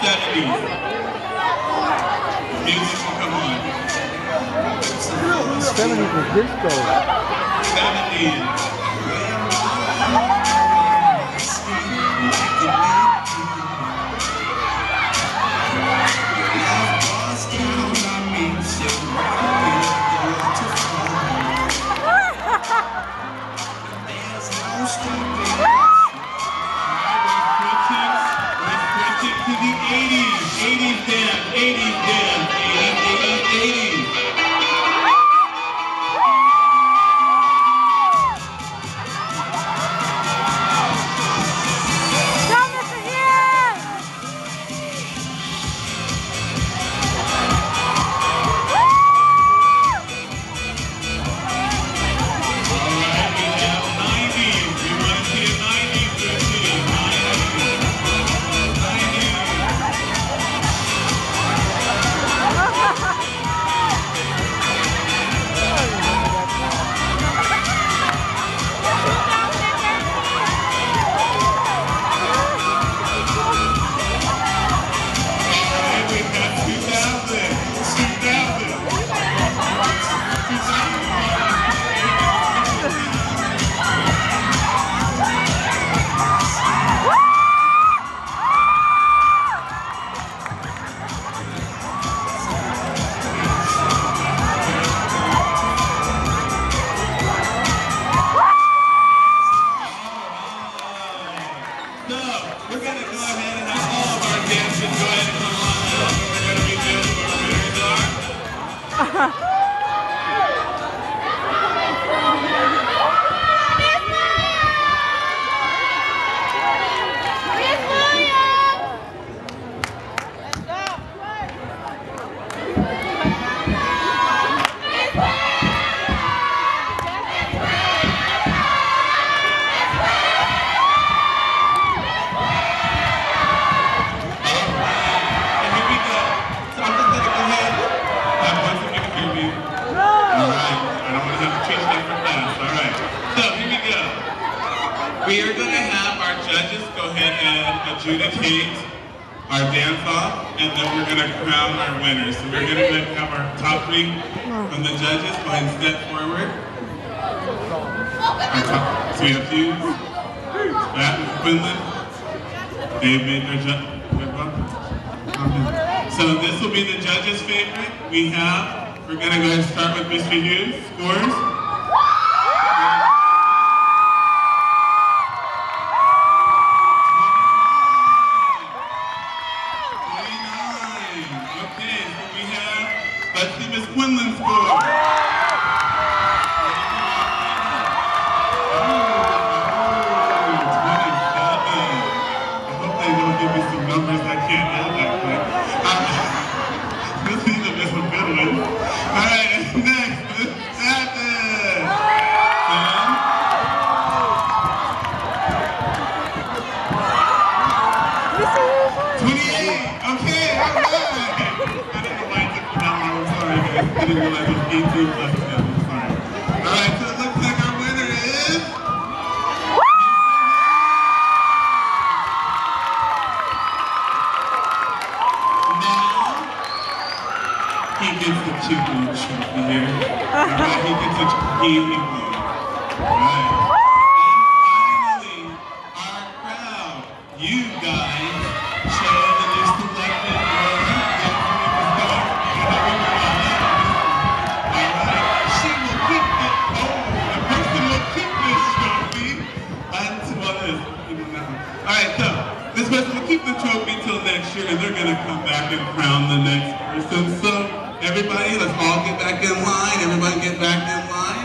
70s. Music will come on. 70s was disco. 70s. 80s. 80s dance, 80s dance, We are going to have our judges go ahead and adjudicate our dance off, and then we're going to crown our winners. So we're going to have our top three from the judges. Go ahead and step forward. Top, so we have Hughes, Matt, Quinlan, David, our judge. So this will be the judges' favorite. We have, we're gonna go ahead and start with Mr. Hughes. Scores? Okay, so we have, Miss Quinlan's don't give me some numbers I can't add that quick. This is a good one. All right, next, 28. Okay, all right. I didn't realize it was that long. I'm sorry. I didn't realize it was 18 plus 7. I'm sorry. All right, so it looks like our winner is... now, he gets the chicken trophy here. All right, he gets a chicken All right. You guys, chose selected She will keep the person will keep trophy until this. All right, so this person will keep the trophy till next year, and they're gonna come back and crown the next person. So everybody, let's all get back in line. Everybody get back in line.